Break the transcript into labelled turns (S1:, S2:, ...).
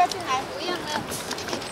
S1: 不要进来。不要了